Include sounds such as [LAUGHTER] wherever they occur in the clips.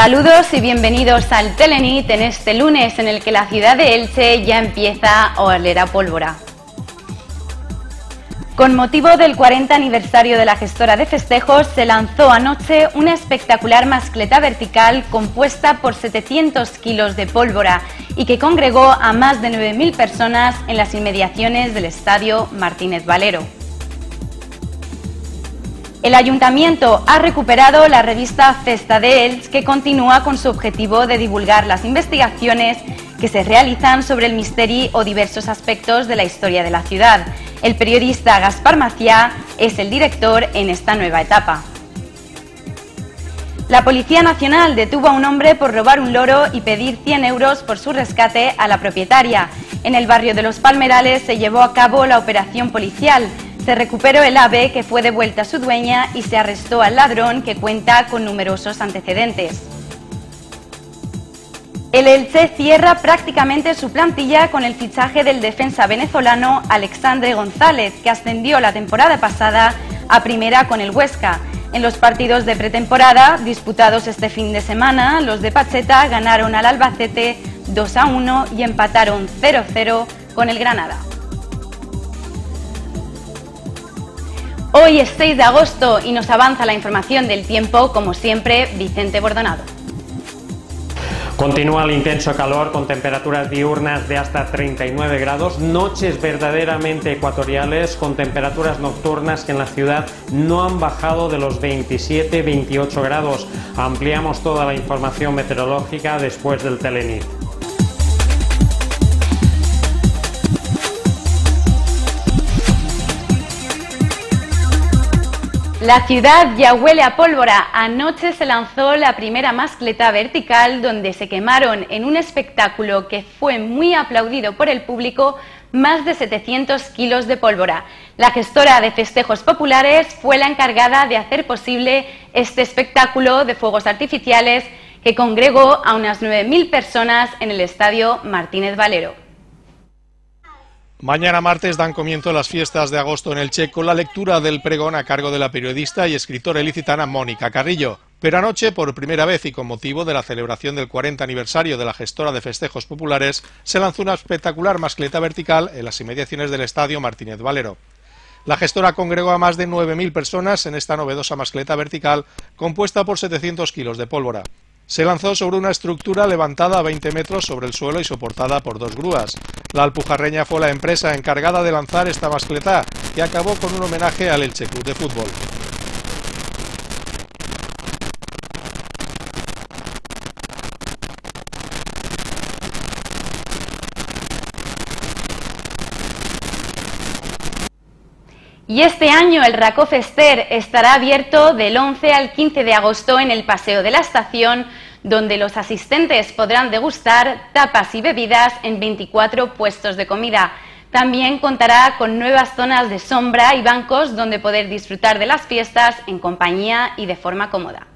Saludos y bienvenidos al Telenit en este lunes en el que la ciudad de Elche ya empieza a oler a pólvora. Con motivo del 40 aniversario de la gestora de festejos, se lanzó anoche una espectacular mascleta vertical compuesta por 700 kilos de pólvora y que congregó a más de 9.000 personas en las inmediaciones del estadio Martínez Valero. El ayuntamiento ha recuperado la revista Festa de Els, que continúa con su objetivo de divulgar las investigaciones que se realizan sobre el misterio o diversos aspectos de la historia de la ciudad. El periodista Gaspar Maciá es el director en esta nueva etapa. La Policía Nacional detuvo a un hombre por robar un loro y pedir 100 euros por su rescate a la propietaria. En el barrio de Los Palmerales se llevó a cabo la operación policial. Se recuperó el ave que fue devuelta a su dueña y se arrestó al ladrón que cuenta con numerosos antecedentes. El Elche cierra prácticamente su plantilla con el fichaje del defensa venezolano Alexandre González, que ascendió la temporada pasada a primera con el Huesca. En los partidos de pretemporada disputados este fin de semana, los de Pacheta ganaron al Albacete 2 a 1 y empataron 0-0 con el Granada. Hoy es 6 de agosto y nos avanza la información del tiempo, como siempre, Vicente Bordonado. Continúa el intenso calor con temperaturas diurnas de hasta 39 grados, noches verdaderamente ecuatoriales con temperaturas nocturnas que en la ciudad no han bajado de los 27-28 grados. Ampliamos toda la información meteorológica después del Telenit. La ciudad ya huele a pólvora. Anoche se lanzó la primera mascleta vertical donde se quemaron en un espectáculo que fue muy aplaudido por el público más de 700 kilos de pólvora. La gestora de festejos populares fue la encargada de hacer posible este espectáculo de fuegos artificiales que congregó a unas 9.000 personas en el estadio Martínez Valero. Mañana martes dan comienzo las fiestas de agosto en el Che con la lectura del pregón a cargo de la periodista y escritora ilicitana Mónica Carrillo. Pero anoche, por primera vez y con motivo de la celebración del 40 aniversario de la gestora de festejos populares, se lanzó una espectacular mascleta vertical en las inmediaciones del estadio Martínez Valero. La gestora congregó a más de 9.000 personas en esta novedosa mascleta vertical compuesta por 700 kilos de pólvora se lanzó sobre una estructura levantada a 20 metros sobre el suelo y soportada por dos grúas. La Alpujarreña fue la empresa encargada de lanzar esta mascleta, que acabó con un homenaje al Elche Club de Fútbol. Y este año el Raco Fester estará abierto del 11 al 15 de agosto en el Paseo de la Estación, donde los asistentes podrán degustar tapas y bebidas en 24 puestos de comida. También contará con nuevas zonas de sombra y bancos donde poder disfrutar de las fiestas en compañía y de forma cómoda.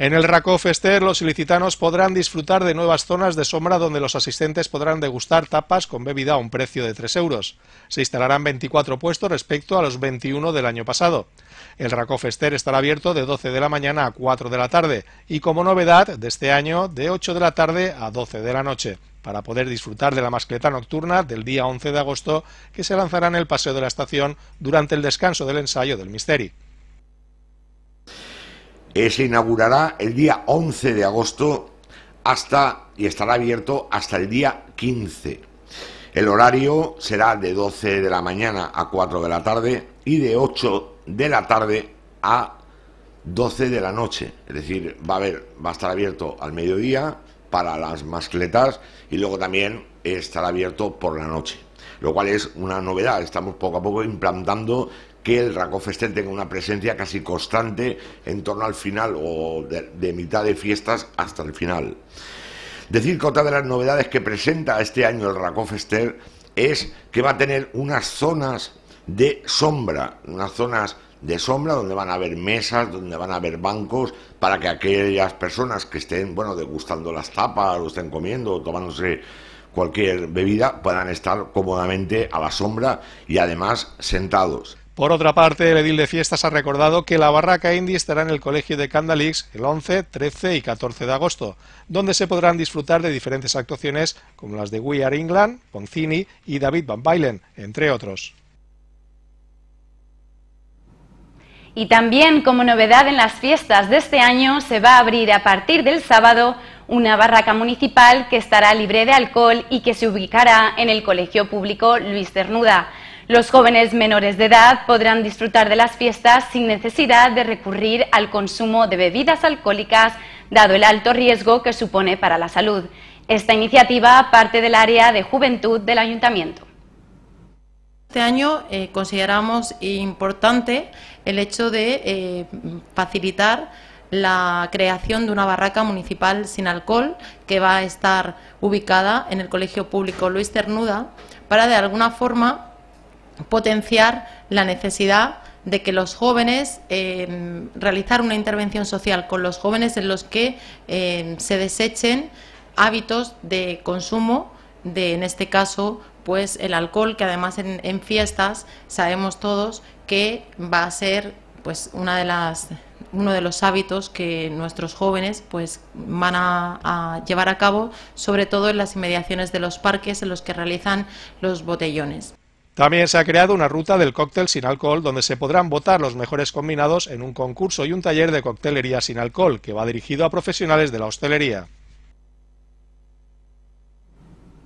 En el Racó Fester, los ilicitanos podrán disfrutar de nuevas zonas de sombra donde los asistentes podrán degustar tapas con bebida a un precio de 3 euros. Se instalarán 24 puestos respecto a los 21 del año pasado. El Racó Fester estará abierto de 12 de la mañana a 4 de la tarde y como novedad de este año de 8 de la tarde a 12 de la noche para poder disfrutar de la mascleta nocturna del día 11 de agosto que se lanzará en el Paseo de la Estación durante el descanso del ensayo del Misteri. Eh, se inaugurará el día 11 de agosto hasta y estará abierto hasta el día 15. El horario será de 12 de la mañana a 4 de la tarde y de 8 de la tarde a 12 de la noche. Es decir, va a haber, va a estar abierto al mediodía para las mascletas y luego también estará abierto por la noche. Lo cual es una novedad. Estamos poco a poco implantando que el Racofester tenga una presencia casi constante en torno al final o de, mitad de fiestas hasta el final. Decir que otra de las novedades que presenta este año el Racofester es que va a tener unas zonas de sombra, unas zonas de sombra donde van a haber mesas, donde van a haber bancos, para que aquellas personas que estén, bueno, degustando las tapas, o estén comiendo, o tomándose cualquier bebida, puedan estar cómodamente a la sombra y además sentados. Por otra parte, el edil de fiestas ha recordado que la barraca indie estará en el colegio de Candalix el 11, 13 y 14 de agosto, donde se podrán disfrutar de diferentes actuaciones como las de We Are England, Poncini y David Van Bailen, entre otros. Y también como novedad en las fiestas de este año se va a abrir a partir del sábado una barraca municipal que estará libre de alcohol y que se ubicará en el Colegio Público Luis Cernuda. Los jóvenes menores de edad podrán disfrutar de las fiestas sin necesidad de recurrir al consumo de bebidas alcohólicas, dado el alto riesgo que supone para la salud. Esta iniciativa parte del área de juventud del ayuntamiento. Este año eh, consideramos importante el hecho de eh, facilitar la creación de una barraca municipal sin alcohol que va a estar ubicada en el Colegio Público Luis Cernuda para de alguna forma potenciar la necesidad de que los jóvenes eh, realizar una intervención social con los jóvenes en los que eh, se desechen hábitos de consumo de en este caso pues el alcohol que además en, fiestas sabemos todos que va a ser pues una de las uno de los hábitos que nuestros jóvenes pues van a llevar a cabo sobre todo en las inmediaciones de los parques en los que realizan los botellones. También se ha creado una ruta del cóctel sin alcohol donde se podrán votar los mejores combinados en un concurso y un taller de coctelería sin alcohol que va dirigido a profesionales de la hostelería.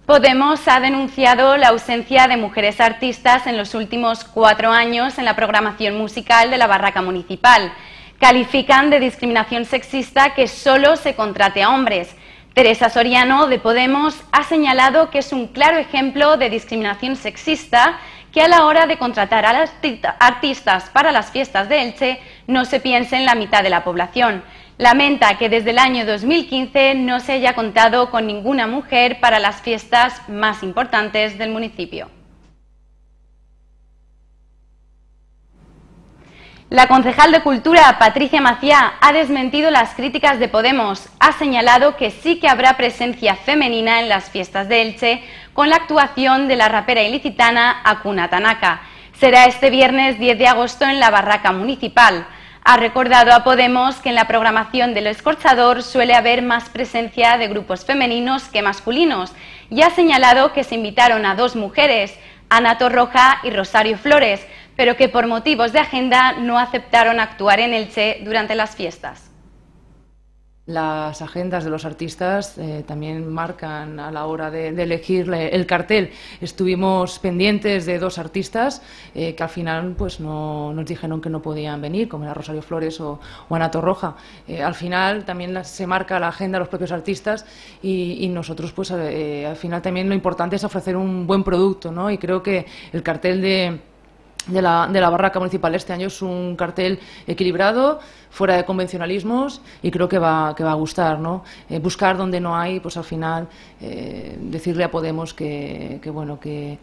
Podemos ha denunciado la ausencia de mujeres artistas en los últimos cuatro años en la programación musical de la Barraca Municipal. Califican de discriminación sexista que solo se contrate a hombres Teresa Soriano, de Podemos, ha señalado que es un claro ejemplo de discriminación sexista que a la hora de contratar a artistas para las fiestas de Elche no se piense en la mitad de la población. Lamenta que desde el año 2015 no se haya contado con ninguna mujer para las fiestas más importantes del municipio. La concejal de Cultura, Patricia Macía, ha desmentido las críticas de Podemos. Ha señalado que sí que habrá presencia femenina en las fiestas de Elche con la actuación de la rapera ilicitana Akuna Tanaka. Será este viernes 10 de agosto en la Barraca Municipal. Ha recordado a Podemos que en la programación del escorchador suele haber más presencia de grupos femeninos que masculinos y ha señalado que se invitaron a dos mujeres, Ana Torroja y Rosario Flores, pero que por motivos de agenda no aceptaron actuar en Elche durante las fiestas. Las agendas de los artistas eh, también marcan a la hora de, elegir el cartel. Estuvimos pendientes de dos artistas eh, que al final pues no, nos dijeron que no podían venir, como era Rosario Flores o, Ana Torroja. Eh, al final también se marca la agenda de los propios artistas y, nosotros pues al final también lo importante es ofrecer un buen producto, ¿no? Y creo que el cartel de de la, de la barraca municipal este año es un cartel equilibrado, fuera de convencionalismos y creo que va, que va a gustar. ¿no? Eh, buscar donde no hay, pues al final eh, decirle a Podemos que, que bueno, que,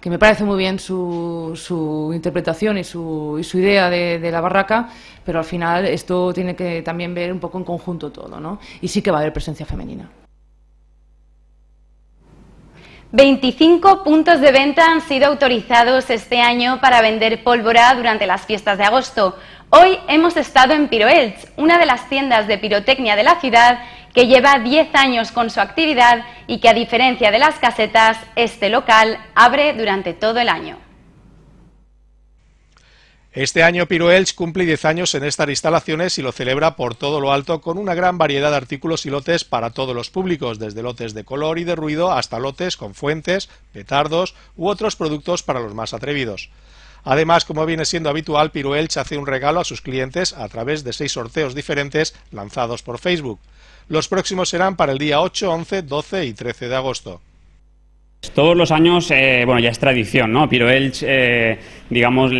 que, me parece muy bien su, su interpretación y su, y su idea de, de, la barraca, pero al final esto tiene que también ver un poco en conjunto todo. ¿no? Y sí que va a haber presencia femenina. 25 puntos de venta han sido autorizados este año para vender pólvora durante las fiestas de agosto. Hoy hemos estado en Piroelch, una de las tiendas de pirotecnia de la ciudad que lleva 10 años con su actividad y que a diferencia de las casetas, este local abre durante todo el año. Este año Piroelch cumple 10 años en estas instalaciones y lo celebra por todo lo alto con una gran variedad de artículos y lotes para todos los públicos, desde lotes de color y de ruido hasta lotes con fuentes, petardos u otros productos para los más atrevidos. Además, como viene siendo habitual, Piroelch hace un regalo a sus clientes a través de seis sorteos diferentes lanzados por Facebook. Los próximos serán para el día 8, 11, 12 y 13 de agosto. Todos los años, eh, bueno, ya es tradición, ¿no? Piroelch, eh, digamos,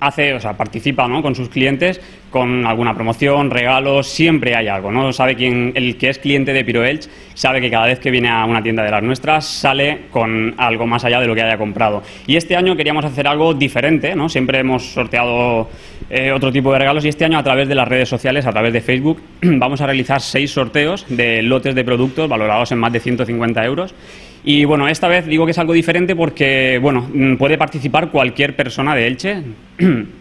hace, o sea, participa ¿no? con sus clientes con alguna promoción, regalos, siempre hay algo, ¿no? Sabe quién, el que es cliente de Piroelch, sabe que cada vez que viene a una tienda de las nuestras sale con algo más allá de lo que haya comprado. Y este año queríamos hacer algo diferente, ¿no? Siempre hemos sorteado eh, otro tipo de regalos y este año a través de las redes sociales, a través de Facebook, [CLEARS THROAT] vamos a realizar seis sorteos de lotes de productos valorados en más de 150 euros. Y bueno, esta vez digo que es algo diferente porque bueno, mm, puede participar cualquier persona de Elche. [CLEARS THROAT]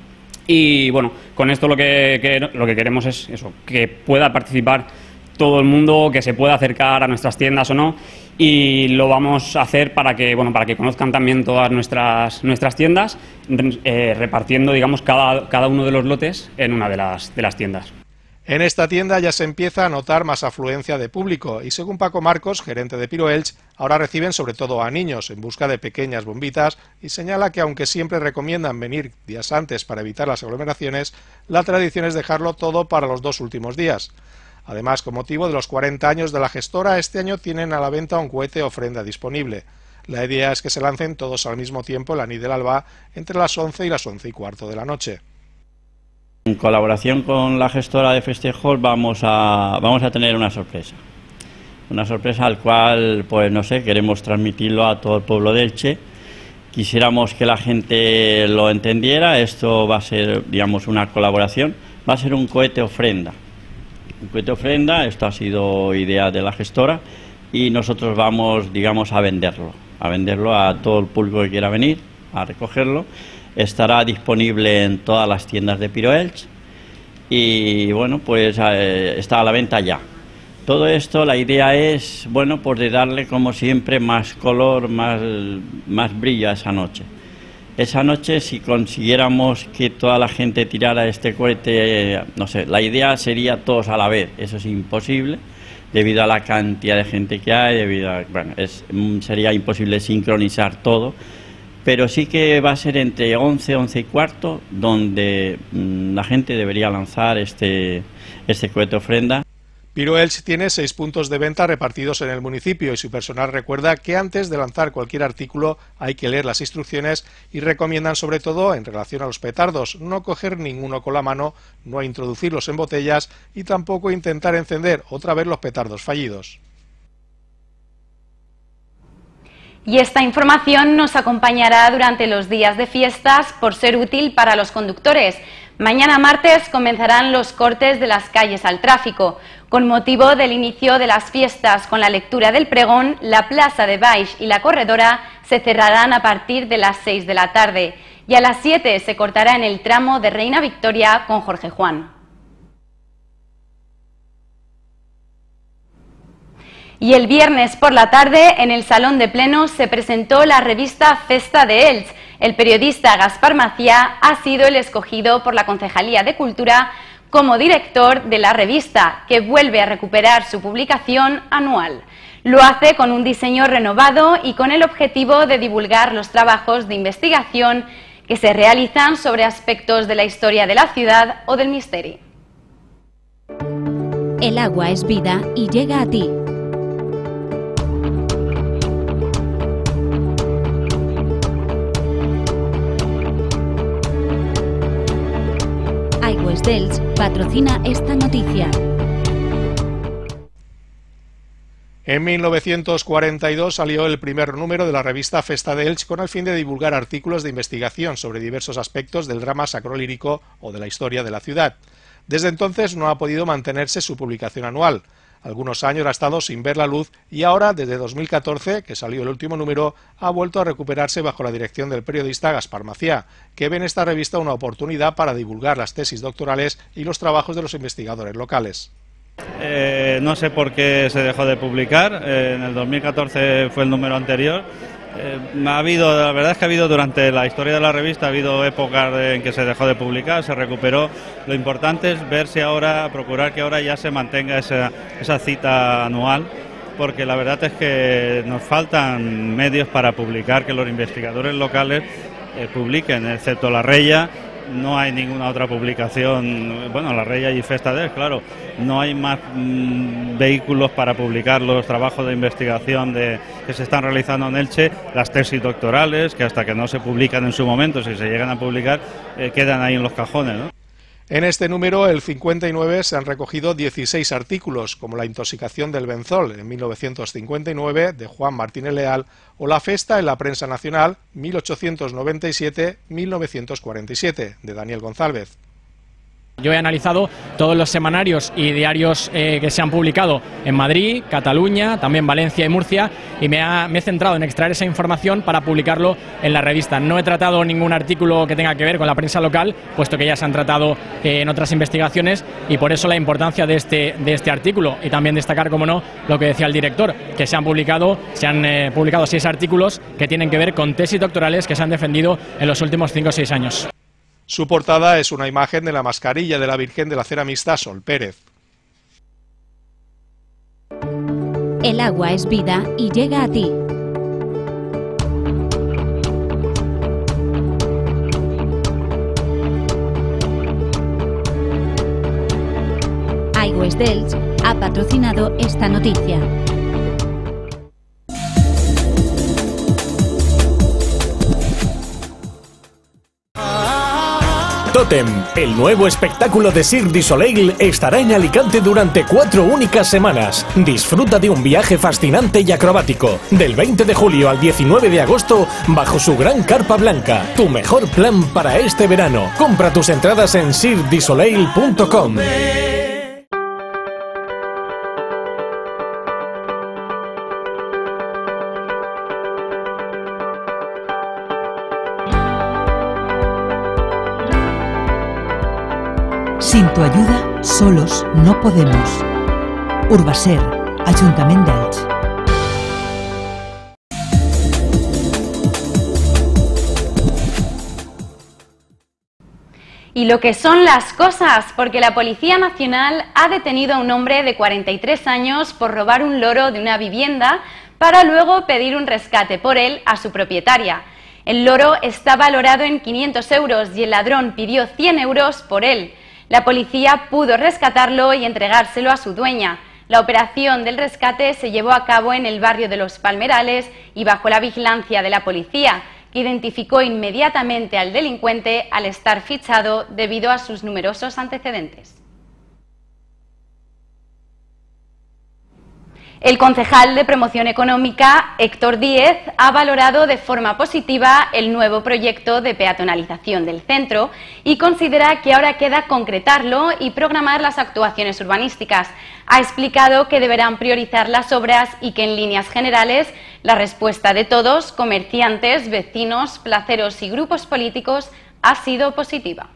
Y bueno, con esto lo que, lo que queremos es eso, que pueda participar todo el mundo, que se pueda acercar a nuestras tiendas o no y lo vamos a hacer para que bueno para que conozcan también todas nuestras nuestras tiendas eh, repartiendo digamos cada, cada uno de los lotes en una de las de las tiendas en esta tienda ya se empieza a notar más afluencia de público y según Paco Marcos, gerente de Piroelch, ahora reciben sobre todo a niños en busca de pequeñas bombitas y señala que aunque siempre recomiendan venir días antes para evitar las aglomeraciones, la tradición es dejarlo todo para los dos últimos días. Además, con motivo de los 40 años de la gestora, este año tienen a la venta un cohete ofrenda disponible. La idea es que se lancen todos al mismo tiempo en la NID del Alba entre las 11 y las 11 y cuarto de la noche. En colaboración con la gestora de festejos vamos a, vamos a tener una sorpresa. Una sorpresa al cual, pues no sé, queremos transmitirlo a todo el pueblo de Elche. Quisiéramos que la gente lo entendiera. Esto va a ser, digamos, una colaboración. Va a ser un cohete ofrenda un cohete ofrenda, esto ha sido idea de la gestora y nosotros vamos, digamos, a venderlo, a venderlo a todo el público que quiera venir, a recogerlo. Estará disponible en todas las tiendas de Piroelch y bueno, pues eh, está a la venta ya. Todo esto, la idea es, bueno, pues de darle como siempre más color, más, más brillo a esa noche. Esa noche, si consiguiéramos que toda la gente tirara este cohete, no sé, la idea sería todos a la vez. Eso es imposible debido a la cantidad de gente que hay, debido a, bueno, es, mm, sería imposible sincronizar todo. Pero sí que va a ser entre 11, 11 y cuarto donde mm, la gente debería lanzar este, este cohete ofrenda. Piroels tiene seis puntos de venta repartidos en el municipio y su personal recuerda que antes de lanzar cualquier artículo hay que leer las instrucciones y recomiendan sobre todo en relación a los petardos no coger ninguno con la mano, no introducirlos en botellas y tampoco intentar encender otra vez los petardos fallidos. Y esta información nos acompañará durante los días de fiestas por ser útil para los conductores. Mañana martes comenzarán los cortes de las calles al tráfico. Con motivo del inicio de las fiestas con la lectura del pregón, la plaza de Baix y la corredora se cerrarán a partir de las 6 de la tarde y a las 7 se cortará en el tramo de Reina Victoria con Jorge Juan. Y el viernes por la tarde en el Salón de Plenos se presentó la revista Festa de Elche el periodista Gaspar Macía ha sido el escogido por la Concejalía de Cultura como director de la revista, que vuelve a recuperar su publicación anual. Lo hace con un diseño renovado y con el objetivo de divulgar los trabajos de investigación que se realizan sobre aspectos de la historia de la ciudad o del misterio. El agua es vida y llega a ti. Dels patrocina esta noticia. En 1942 salió el primer número de la revista Festa de con el fin de divulgar artículos de investigación sobre diversos aspectos del drama sacrolírico o de la historia de la ciudad. Desde entonces no ha podido mantenerse su publicación anual. Algunos años ha estado sin ver la luz y ahora, desde 2014, que salió el último número, ha vuelto a recuperarse bajo la dirección del periodista Gaspar Macía, que ve en esta revista una oportunidad para divulgar las tesis doctorales y los trabajos de los investigadores locales. Eh, no sé por qué se dejó de publicar, eh, en el 2014 fue el número anterior eh, ha habido, la verdad es que ha habido durante la historia de la revista, ha habido épocas en que se dejó de publicar, se recuperó. Lo importante es ver si ahora, procurar que ahora ya se mantenga esa, cita anual, porque la verdad es que nos faltan medios para publicar, que los investigadores locales eh, publiquen, excepto la Reya no hay ninguna otra publicación, bueno, la Reya y Festades, claro, no hay más mm, vehículos para publicar los trabajos de investigación de, que se están realizando en Elche, las tesis doctorales, que hasta que no se publican en su momento, si se llegan a publicar, eh, quedan ahí en los cajones, ¿no? En este número, el 59, se han recogido 16 artículos, como la intoxicación del benzol en 1959 de Juan Martínez Leal o la festa en la prensa nacional 1897-1947 de Daniel González. Yo he analizado todos los semanarios y diarios eh, que se han publicado en Madrid, Cataluña, también Valencia y Murcia y me, he centrado en extraer esa información para publicarlo en la revista. No he tratado ningún artículo que tenga que ver con la prensa local, puesto que ya se han tratado eh, en otras investigaciones y por eso la importancia de este, de este artículo y también destacar, como no, lo que decía el director, que se han publicado, se han eh, publicado seis artículos que tienen que ver con tesis doctorales que se han defendido en los últimos cinco o seis años. Su portada es una imagen de la mascarilla de la Virgen de la Ceramista Sol Pérez. El agua es vida y llega a ti. iWest Delch ha patrocinado esta noticia. Totem, el nuevo espectáculo de Cirque du estará en Alicante durante cuatro únicas semanas. Disfruta de un viaje fascinante y acrobático. Del 20 de julio al 19 de agosto, bajo su gran carpa blanca. Tu mejor plan para este verano. Compra tus entradas en cirquedusoleil.com. Sin tu ayuda, solos no podemos. Urbaser, Ayuntamiento de Elche. Y lo que son las cosas, porque la Policía Nacional ha detenido a un hombre de 43 años por robar un loro de una vivienda para luego pedir un rescate por él a su propietaria. El loro está valorado en 500 euros y el ladrón pidió 100 euros por él. La policía pudo rescatarlo y entregárselo a su dueña. La operación del rescate se llevó a cabo en el barrio de Los Palmerales y bajo la vigilancia de la policía, que identificó inmediatamente al delincuente al estar fichado debido a sus numerosos antecedentes. El concejal de promoción económica, Héctor Díez, ha valorado de forma positiva el nuevo proyecto de peatonalización del centro y considera que ahora queda concretarlo y programar las actuaciones urbanísticas. Ha explicado que deberán priorizar las obras y que en líneas generales la respuesta de todos, comerciantes, vecinos, placeros y grupos políticos, ha sido positiva.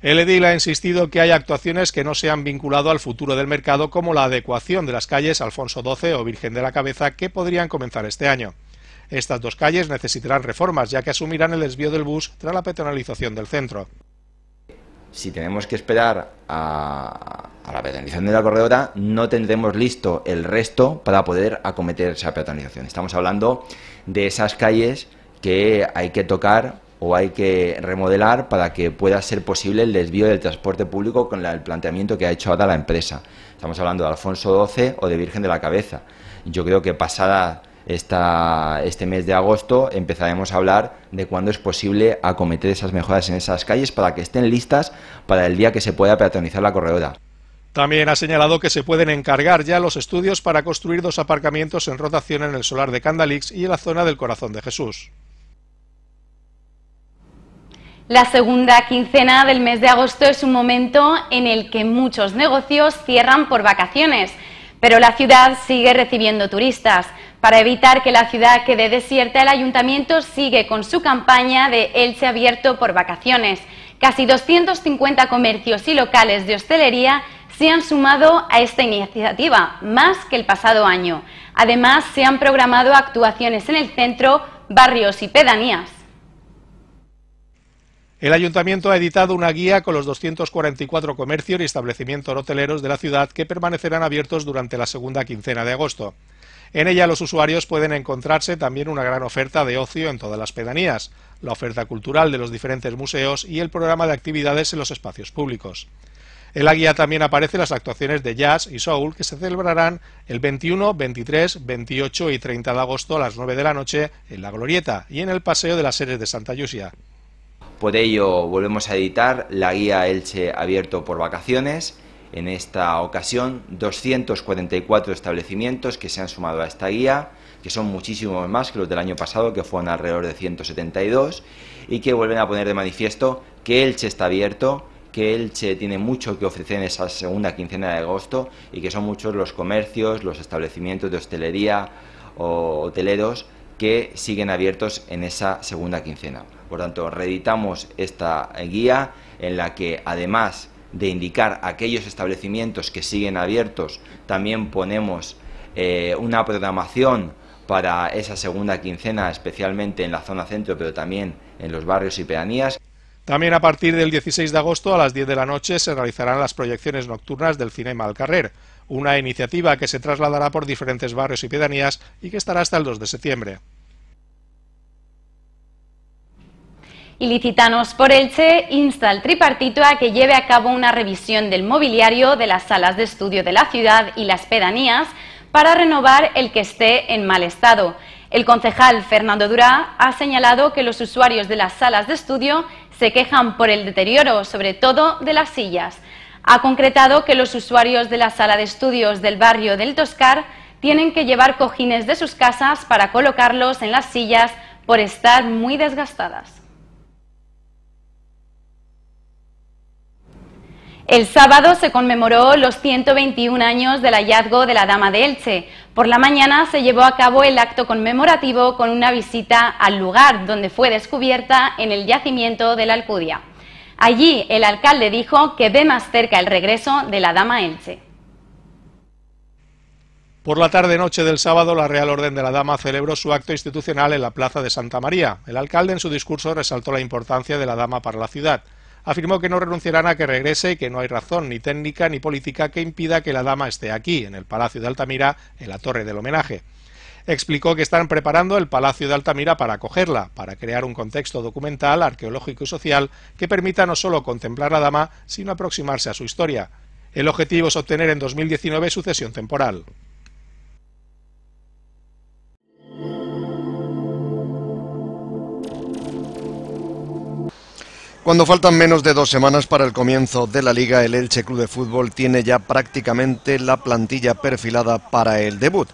El edil ha insistido que hay actuaciones que no se han vinculado al futuro del mercado, como la adecuación de las calles Alfonso XII o Virgen de la Cabeza, que podrían comenzar este año. Estas dos calles necesitarán reformas, ya que asumirán el desvío del bus tras la peatonalización del centro. Si tenemos que esperar a, la peatonalización de la corredora, no tendremos listo el resto para poder acometer esa peatonalización. Estamos hablando de esas calles que hay que tocar o hay que remodelar para que pueda ser posible el desvío del transporte público con el planteamiento que ha hecho ahora la empresa. Estamos hablando de Alfonso XII o de Virgen de la Cabeza. Yo creo que pasada este mes de agosto empezaremos a hablar de cuándo es posible acometer esas mejoras en esas calles para que estén listas para el día que se pueda peatonizar la corredora. También ha señalado que se pueden encargar ya los estudios para construir dos aparcamientos en rotación en el solar de Candalix y en la zona del Corazón de Jesús. La segunda quincena del mes de agosto es un momento en el que muchos negocios cierran por vacaciones, pero la ciudad sigue recibiendo turistas. Para evitar que la ciudad quede desierta, el ayuntamiento sigue con su campaña de Elche abierto por vacaciones. Casi 250 comercios y locales de hostelería se han sumado a esta iniciativa, más que el pasado año. Además, se han programado actuaciones en el centro, barrios y pedanías. El ayuntamiento ha editado una guía con los 244 comercios y establecimientos hoteleros de la ciudad que permanecerán abiertos durante la segunda quincena de agosto. En ella los usuarios pueden encontrarse también una gran oferta de ocio en todas las pedanías, la oferta cultural de los diferentes museos y el programa de actividades en los espacios públicos. En la guía también aparecen las actuaciones de jazz y soul que se celebrarán el 21, 23, 28 y 30 de agosto a las 9 de la noche en la Glorieta y en el Paseo de las Seres de Santa Yusia. Por ello volvemos a editar la guía Elche abierto por vacaciones. En esta ocasión 244 establecimientos que se han sumado a esta guía, que son muchísimos más que los del año pasado, que fueron alrededor de 172, y que vuelven a poner de manifiesto que Elche está abierto, que Elche tiene mucho que ofrecer en esa segunda quincena de agosto y que son muchos los comercios, los establecimientos de hostelería o hoteleros que siguen abiertos en esa segunda quincena. Por tanto, reeditamos esta guía en la que además de indicar aquellos establecimientos que siguen abiertos, también ponemos eh, una programación para esa segunda quincena, especialmente en la zona centro, pero también en los barrios y pedanías. También a partir del 16 de agosto a las 10 de la noche se realizarán las proyecciones nocturnas del Cinema al Carrer, una iniciativa que se trasladará por diferentes barrios y pedanías y que estará hasta el 2 de septiembre. Ilicitanos por Elche insta al tripartito a que lleve a cabo una revisión del mobiliario de las salas de estudio de la ciudad y las pedanías para renovar el que esté en mal estado. El concejal Fernando Durá ha señalado que los usuarios de las salas de estudio se quejan por el deterioro, sobre todo de las sillas. Ha concretado que los usuarios de la sala de estudios del barrio del Toscar tienen que llevar cojines de sus casas para colocarlos en las sillas por estar muy desgastadas. El sábado se conmemoró los 121 años del hallazgo de la Dama de Elche. Por la mañana se llevó a cabo el acto conmemorativo con una visita al lugar donde fue descubierta en el yacimiento de la Alcudia. Allí el alcalde dijo que ve más cerca el regreso de la Dama Elche. Por la tarde-noche del sábado, la Real Orden de la Dama celebró su acto institucional en la Plaza de Santa María. El alcalde en su discurso resaltó la importancia de la Dama para la ciudad afirmó que no renunciarán a que regrese y que no hay razón ni técnica ni política que impida que la dama esté aquí, en el Palacio de Altamira, en la Torre del Homenaje. Explicó que están preparando el Palacio de Altamira para acogerla, para crear un contexto documental, arqueológico y social que permita no solo contemplar a la dama, sino aproximarse a su historia. El objetivo es obtener en 2019 sucesión temporal. Cuando faltan menos de dos semanas para el comienzo de la liga, el Elche Club de Fútbol tiene ya prácticamente la plantilla perfilada para el debut.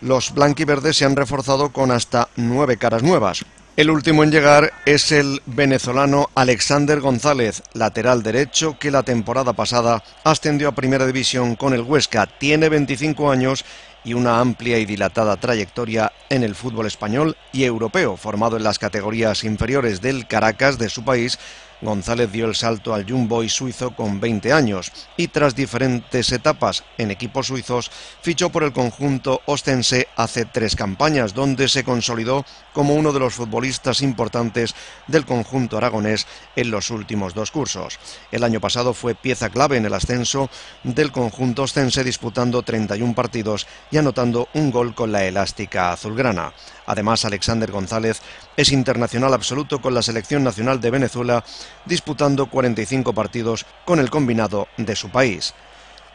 Los blanquiverdes se han reforzado con hasta nueve caras nuevas. El último en llegar es el venezolano Alexander González, lateral derecho que la temporada pasada ascendió a Primera División con el Huesca. Tiene 25 años y una amplia y dilatada trayectoria en el fútbol español y europeo, formado en las categorías inferiores del Caracas de su país González dio el salto al Jumbo y suizo con 20 años y tras diferentes etapas en equipos suizos fichó por el conjunto ostense hace tres campañas donde se consolidó como uno de los futbolistas importantes del conjunto aragonés en los últimos dos cursos. El año pasado fue pieza clave en el ascenso del conjunto ostense disputando 31 partidos y anotando un gol con la elástica azulgrana. Además, Alexander González es internacional absoluto con la selección nacional de Venezuela, disputando 45 partidos con el combinado de su país.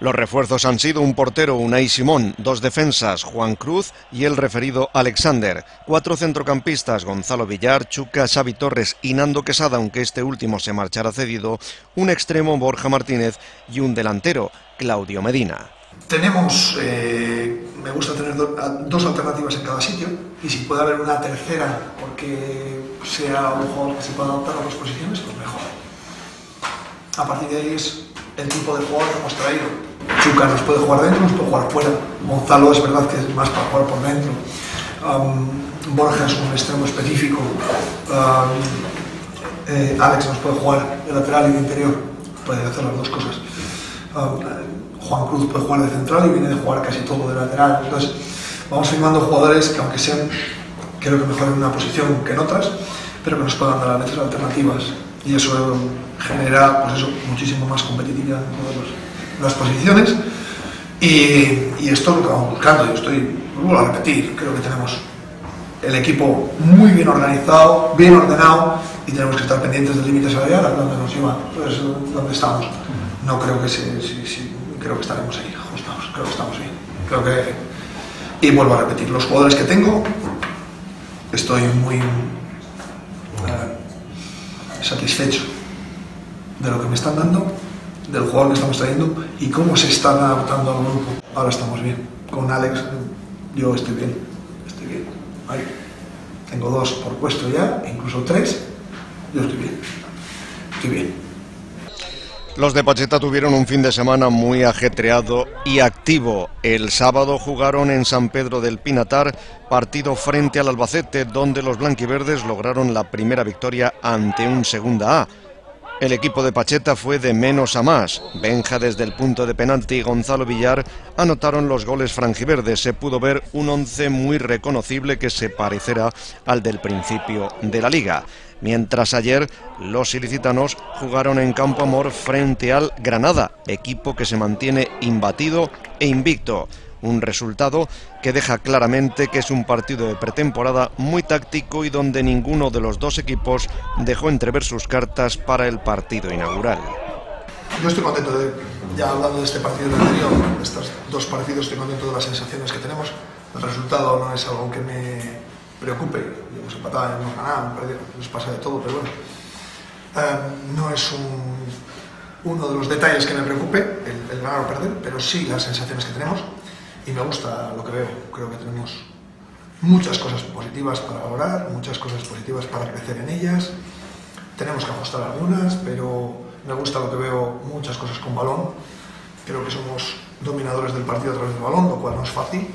Los refuerzos han sido un portero Unai Simón, dos defensas Juan Cruz y el referido Alexander, cuatro centrocampistas Gonzalo Villar, Chuca, Xavi Torres y Nando Quesada, aunque este último se marchara cedido, un extremo Borja Martínez y un delantero Claudio Medina. Tenemos, eh, me gusta tener dos alternativas en cada sitio y si puede haber una tercera porque sea un jugador que se pueda adaptar a las posiciones, pues mejor. A partir de ahí es el tipo de jugador que hemos traído. Chuca nos puede jugar dentro, nos puede jugar fuera. Gonzalo es verdad que es más para jugar por dentro. Borja es un extremo específico. Eh, Alex nos puede jugar de lateral y de interior. Puede hacer las dos cosas. Juan Cruz puede jugar de central y viene de jugar casi todo de lateral. Entonces, vamos firmando jugadores que aunque sean, creo que mejor en una posición que en otras, pero que nos puedan dar a veces alternativas. Y eso genera, pues eso, muchísimo más competitividad en todas las posiciones. Y, esto es lo que vamos buscando. Yo estoy, vuelvo a repetir, creo que tenemos el equipo muy bien organizado, bien ordenado y tenemos que estar pendientes del límite salarial, donde nos lleva, pues donde estamos. No creo que se, creo que estaremos ahí, ajustados, creo que estamos bien. Creo que, y vuelvo a repetir, los jugadores que tengo, estoy muy eh, satisfecho de lo que me están dando, del jugador que estamos trayendo y cómo se están adaptando al grupo. Ahora estamos bien. Con Alex yo estoy bien, estoy bien. Tengo dos por puesto ya, incluso tres. Yo estoy bien. Estoy bien. Los de Pacheta tuvieron un fin de semana muy ajetreado y activo. El sábado jugaron en San Pedro del Pinatar, partido frente al Albacete, donde los blanquiverdes lograron la primera victoria ante un segunda A. El equipo de Pacheta fue de menos a más. Benja desde el punto de penalti y Gonzalo Villar anotaron los goles franjiverdes. Se pudo ver un once muy reconocible que se parecerá al del principio de la liga. Mientras ayer los ilicitanos jugaron en Campo Amor frente al Granada, equipo que se mantiene imbatido e invicto. Un resultado que deja claramente que es un partido de pretemporada muy táctico y donde ninguno de los dos equipos dejó entrever sus cartas para el partido inaugural. Yo estoy contento de, ya hablando de este partido anterior, de estos dos partidos, estoy contento de las sensaciones que tenemos. El resultado no es algo que me preocupe, nos pasa de todo, pero bueno. Eh, no es un, uno de los detalles que me preocupe, el, el ganar o perder, pero sí las sensaciones que tenemos y me gusta lo que veo. Creo que tenemos muchas cosas positivas para valorar, muchas cosas positivas para crecer en ellas. Tenemos que ajustar algunas, pero me gusta lo que veo, muchas cosas con balón. Creo que somos dominadores del partido a través del balón, lo cual no es fácil.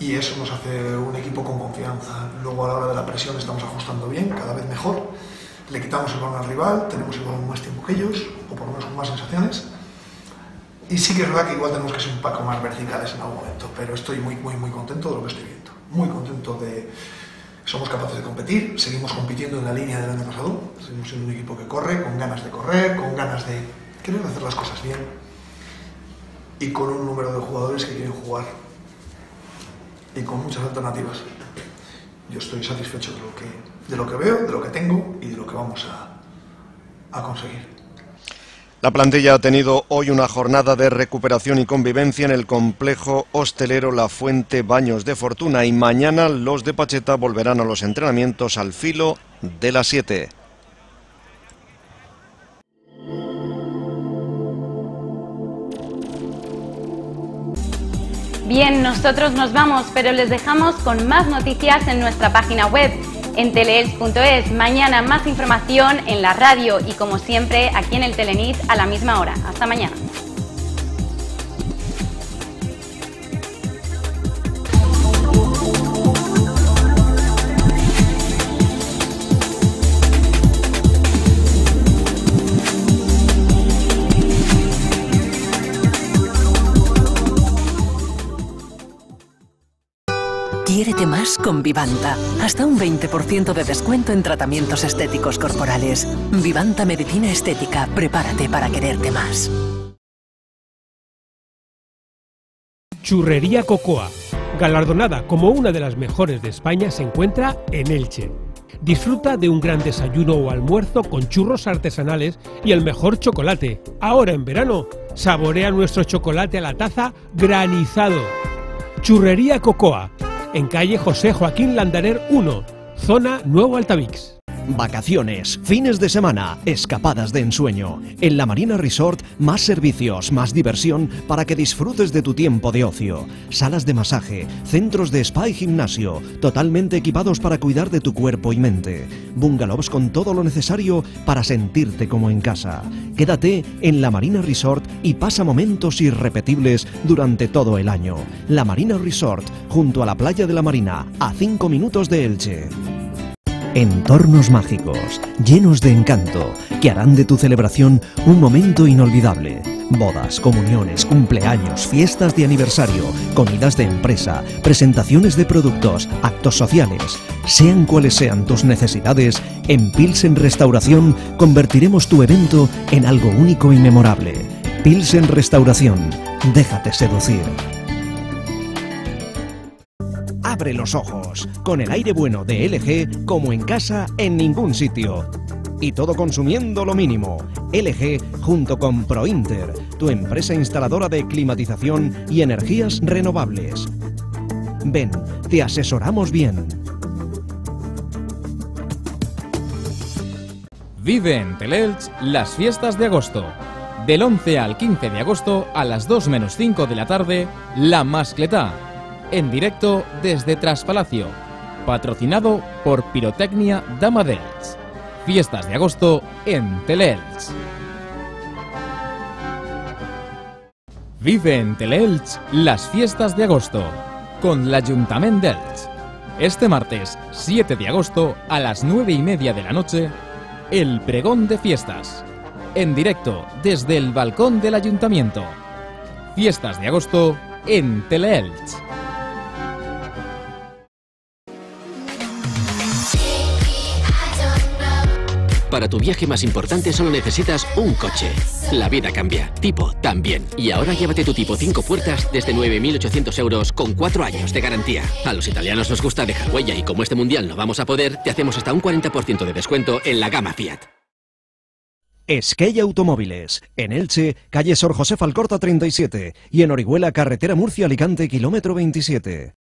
Y eso nos hace un equipo con confianza. Luego a la hora de la presión estamos ajustando bien, cada vez mejor. Le quitamos el balón al rival, tenemos el balón más tiempo que ellos, o por lo menos con más sensaciones y sí que es verdad que igual tenemos que ser un poco más verticales en algún momento, pero estoy muy, muy, muy contento de lo que estoy viendo. Muy contento de... Somos capaces de competir, seguimos compitiendo en la línea del año pasado, seguimos siendo un equipo que corre, con ganas de correr, con ganas de querer hacer las cosas bien y con un número de jugadores que quieren jugar y con muchas alternativas. Yo estoy satisfecho de lo que, de lo que veo, de lo que tengo y de lo que vamos a, a conseguir. La plantilla ha tenido hoy una jornada de recuperación y convivencia en el complejo hostelero La Fuente Baños de Fortuna y mañana los de Pacheta volverán a los entrenamientos al filo de las 7. Bien, nosotros nos vamos, pero les dejamos con más noticias en nuestra página web en teleels.es. Mañana más información en la radio y como siempre aquí en el Telenit a la misma hora. Hasta mañana. Quiérete más con Vivanta. Hasta un 20% de descuento en tratamientos estéticos corporales. Vivanta Medicina Estética. Prepárate para quererte más. Churrería Cocoa, galardonada como una de las mejores de España, se encuentra en Elche. Disfruta de un gran desayuno o almuerzo con churros artesanales y el mejor chocolate. Ahora en verano, saborea nuestro chocolate a la taza granizado. Churrería Cocoa, en calle José Joaquín Landarer 1, zona Nuevo Altavix. Vacaciones, fines de semana, escapadas de ensueño. En la Marina Resort, más servicios, más diversión para que disfrutes de tu tiempo de ocio. Salas de masaje, centros de spa y gimnasio, totalmente equipados para cuidar de tu cuerpo y mente. Bungalows con todo lo necesario para sentirte como en casa. Quédate en la Marina Resort y pasa momentos irrepetibles durante todo el año. La Marina Resort, junto a la playa de la Marina, a 5 minutos de Elche. Entornos mágicos, llenos de encanto, que harán de tu celebración un momento inolvidable. Bodas, comuniones, cumpleaños, fiestas de aniversario, comidas de empresa, presentaciones de productos, actos sociales. Sean cuales sean tus necesidades, en Pilsen Restauración convertiremos tu evento en algo único y memorable. Pilsen Restauración, déjate seducir. Abre los ojos. Con el aire bueno de LG, como en casa, en ningún sitio. Y todo consumiendo lo mínimo. LG junto con ProInter, tu empresa instaladora de climatización y energías renovables. Ven, te asesoramos bien. Vive en Teleelch las fiestas de agosto. Del 11 al 15 de agosto a las 2 menos 5 de la tarde, La Mascletá en directo desde Traspalacio, patrocinado por Pirotecnia Dama de. Fiestas de agosto en Teleelch. Vive en Teleelch las fiestas de agosto con l'Ajuntament d'Elx. Este martes 7 de agosto a las 9 y media de la noche, el pregón de fiestas. En directo desde el balcón del ayuntamiento. Fiestas de agosto en Teleelch. Para tu viaje más importante solo necesitas un coche. La vida cambia, tipo también. Y ahora llévate tu tipo 5 puertas desde 9.800 euros con 4 años de garantía. A los italianos nos gusta dejar huella y como este mundial no vamos a poder, te hacemos hasta un 40% de descuento en la gama Fiat. Esquella Automóviles. En Elche, calle Sor José Falcorta 37. Y en Orihuela, carretera Murcia-Alicante, kilómetro 27.